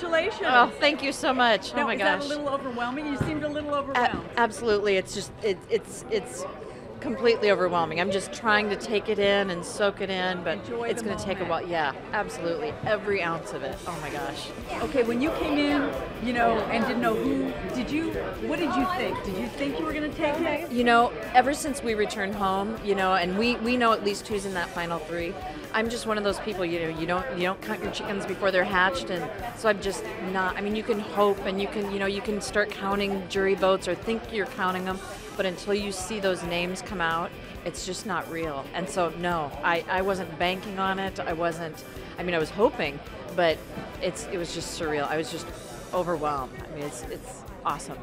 congratulations. Oh, thank you so much. Oh now, oh my is gosh. that a little overwhelming? You seemed a little A- overwhelmed. absolutely. It's just it, it's it's completely overwhelming. I'm just trying to take it in and soak it in, but Enjoy it's going to take a while. Yeah, absolutely. Every ounce of it. Oh my gosh. Okay, when you came in, you know, and didn't know who, did you, what did you think? Did you think you were going to take it? You know, ever since we returned home, you know, and we we know at least who's in that final three. I'm just one of those people, you know, you don't you don't count your chickens before they're hatched, and so I'm just not. I mean, you can hope and you can you know you can start counting jury votes or think you're counting them, but until you see those names come out, it's just not real. And so no, I I wasn't banking on it. I wasn't. I mean, I was hoping, but it's it was just surreal. I was just overwhelmed. I mean, it's it's awesome.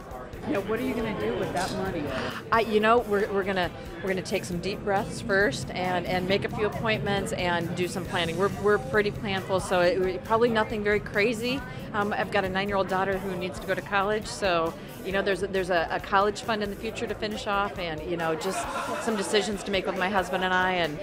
Yeah, what are you going to do with that money? I, you know, we're, we're gonna we're gonna take some deep breaths first and, and make a few appointments and do some planning. We're, we're pretty planful, so it, probably nothing very crazy. Um, I've got a nine-year-old daughter who needs to go to college, so you know, there's a, there's a, a college fund in the future to finish off, and you know, just some decisions to make with my husband and I, and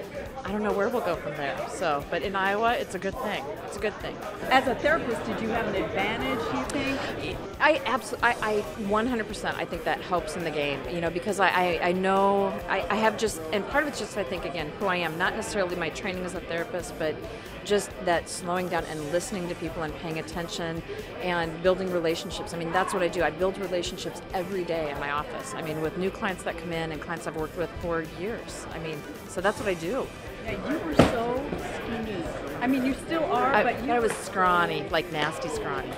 I don't know where we'll go from there. So, but in Iowa, it's a good thing. It's a good thing. As a therapist, did you have an advantage, you think? I absolutely, I, I 100%. I think that helps in the game, you know, because I, I, I know I, I have just, and part of it's just I think again who I am, not necessarily my training as a therapist, but just that slowing down and listening to people and paying attention and building relationships. I mean, that's what I do. I build relationships every day in my office. I mean, with new clients that come in and clients I've worked with for years. I mean, so that's what I do. Yeah, you were so skinny. I mean, you still are, I, but you. I was scrawny, like nasty scrawny.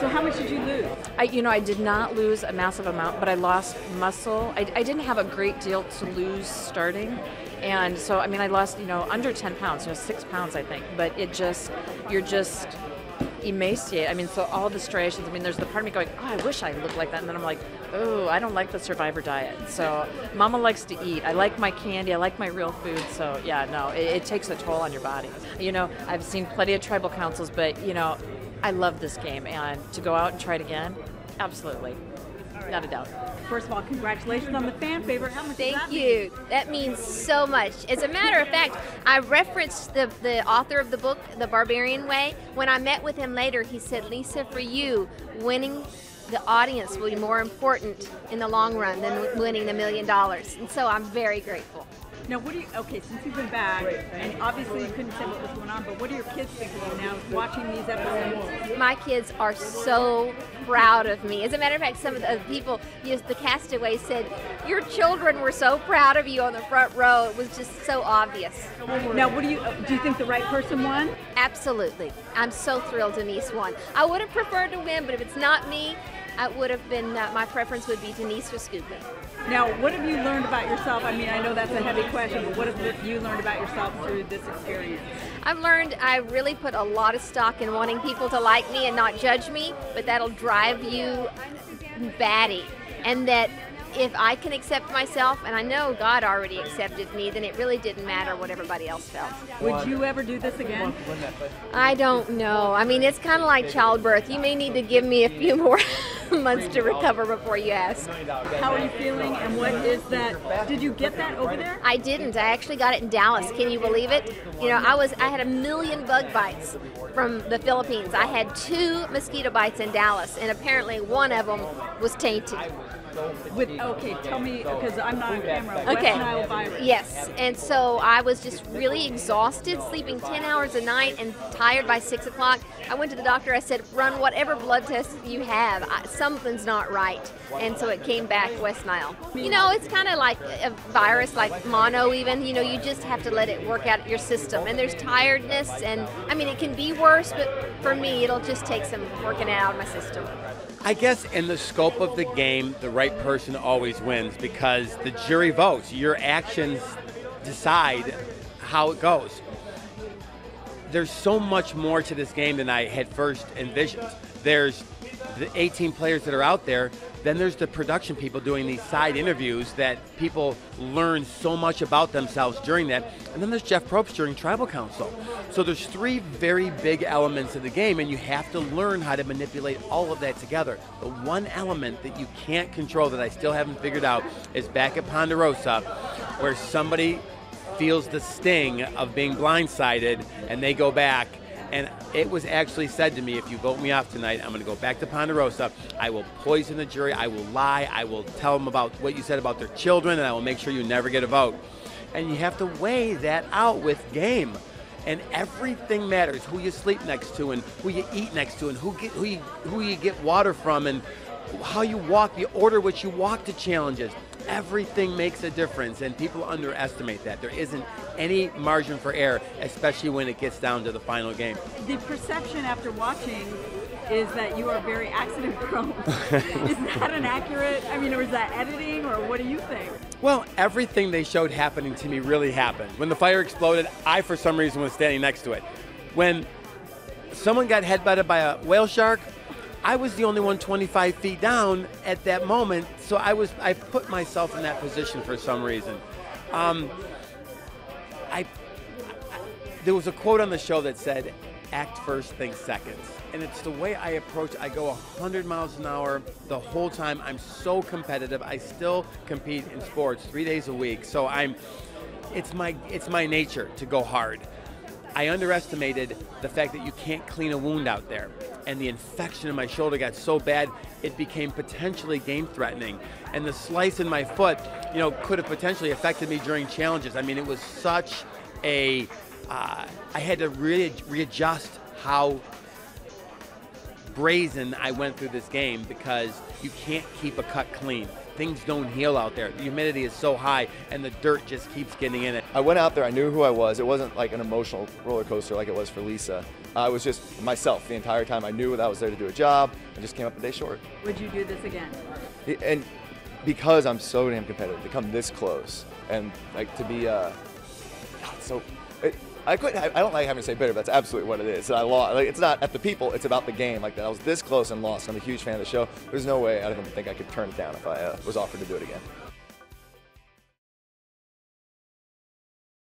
so how much did you lose? I, you know, I did not lose a massive amount, but I lost muscle. I, I didn't have a great deal to lose starting. And so, I mean, I lost, you know, under 10 pounds, you know, six pounds, I think. But it just, you're just emaciated. I mean, so all the striations, I mean, there's the part of me going, oh, I wish I looked like that. And then I'm like, oh, I don't like the survivor diet. So mama likes to eat. I like my candy. I like my real food. So yeah, no, it, it takes a toll on your body. You know, I've seen plenty of tribal councils, but, you know, I love this game. And to go out and try it again, absolutely. Not a doubt. First of all, congratulations on the fan favorite. How much Thank that mean? you. That means so much. As a matter of fact, I referenced the, the author of the book, The Barbarian Way. When I met with him later, he said, Lisa, for you, winning the audience will be more important in the long run than winning the million dollars. And so I'm very grateful. Now, what do you? Okay, since you've been back, and obviously you couldn't say what was going on, but what are your kids thinking now, watching these episodes? My kids are so proud of me. As a matter of fact, some of the people, yes, the castaways said, Your children were so proud of you on the front row. It was just so obvious. Now, what do you? Uh, do you think the right person won? Absolutely. I'm so thrilled Denise won. I would have preferred to win, but if it's not me, I would have been, uh, my preference would be Denise Raskuka. Now, what have you learned about yourself? I mean, I know that's a heavy question, but what have you learned about yourself through this experience? I've learned I really put a lot of stock in wanting people to like me and not judge me, but that'll drive you batty. And that if I can accept myself, and I know God already accepted me, then it really didn't matter what everybody else felt. Would you ever do this again? I don't know. I mean, it's kind of like childbirth. You may need to give me a few more months to recover before you ask. How are you feeling, and what is that? Did you get that over there? I didn't. I actually got it in Dallas. Can you believe it? You know, I was I had a million bug bites from the Philippines. I had two mosquito bites in Dallas, and apparently one of them was tainted. With okay, tell me because I'm not on camera. Okay. Yes, and so I was just really exhausted, sleeping 10 hours a night and tired by 6 o'clock. I went to the doctor. I said, run whatever blood tests you have. I, something's not right. And so it came back West Nile. You know, it's kind of like a virus, like mono, even. You know, you just have to let it work out your system. And there's tiredness, and I mean, it can be worse, but for me, it'll just take some working out of my system. I guess in the scope of the game, the right person always wins because the jury votes. Your actions decide how it goes. There's so much more to this game than I had first envisioned. There's the 18 players that are out there. Then there's the production people doing these side interviews that people learn so much about themselves during that. And then there's Jeff Probst during Tribal Council. So there's three very big elements of the game, and you have to learn how to manipulate all of that together. The one element that you can't control that I still haven't figured out is back at Ponderosa, where somebody feels the sting of being blindsided and they go back And it was actually said to me, if you vote me off tonight, I'm going to go back to Ponderosa. I will poison the jury. I will lie. I will tell them about what you said about their children, and I will make sure you never get a vote. And you have to weigh that out with game. And everything matters: who you sleep next to, and who you eat next to, and who get, who you, who you get water from, and how you walk, the order which you walk to challenges. Everything makes a difference, and people underestimate that. There isn't any margin for error, especially when it gets down to the final game. The perception after watching is that you are very accident prone. is that an accurate? I mean, or is that editing, or what do you think? Well, everything they showed happening to me really happened. When the fire exploded, I, for some reason, was standing next to it. When someone got headbutted by a whale shark, I was the only one 25 feet down at that moment, so I was I put myself in that position for some reason. Um, I there was a quote on the show that said, "Act first, think seconds," and it's the way I approach. I go 100 miles an hour the whole time. I'm so competitive. I still compete in sports three days a week, so I'm. It's my it's my nature to go hard. I underestimated the fact that you can't clean a wound out there. And the infection in my shoulder got so bad, it became potentially game threatening. And the slice in my foot, you know, could have potentially affected me during challenges. I mean, it was such a. Uh, I had to readjust how brazen I went through this game because you can't keep a cut clean. Things don't heal out there. The humidity is so high and the dirt just keeps getting in it. I went out there, I knew who I was. It wasn't like an emotional roller coaster like it was for Lisa. I was just myself the entire time. I knew that I was there to do a job. I just came up a day short. Would you do this again? And because I'm so damn competitive, to come this close and like to be uh, God, so. I couldn't. I don't like having to say bitter, but that's absolutely what it is. I lost. Like, it's not at the people. It's about the game. Like that. I was this close and lost. I'm a huge fan of the show. There's no way. I don't think I could turn it down if I uh, was offered to do it again.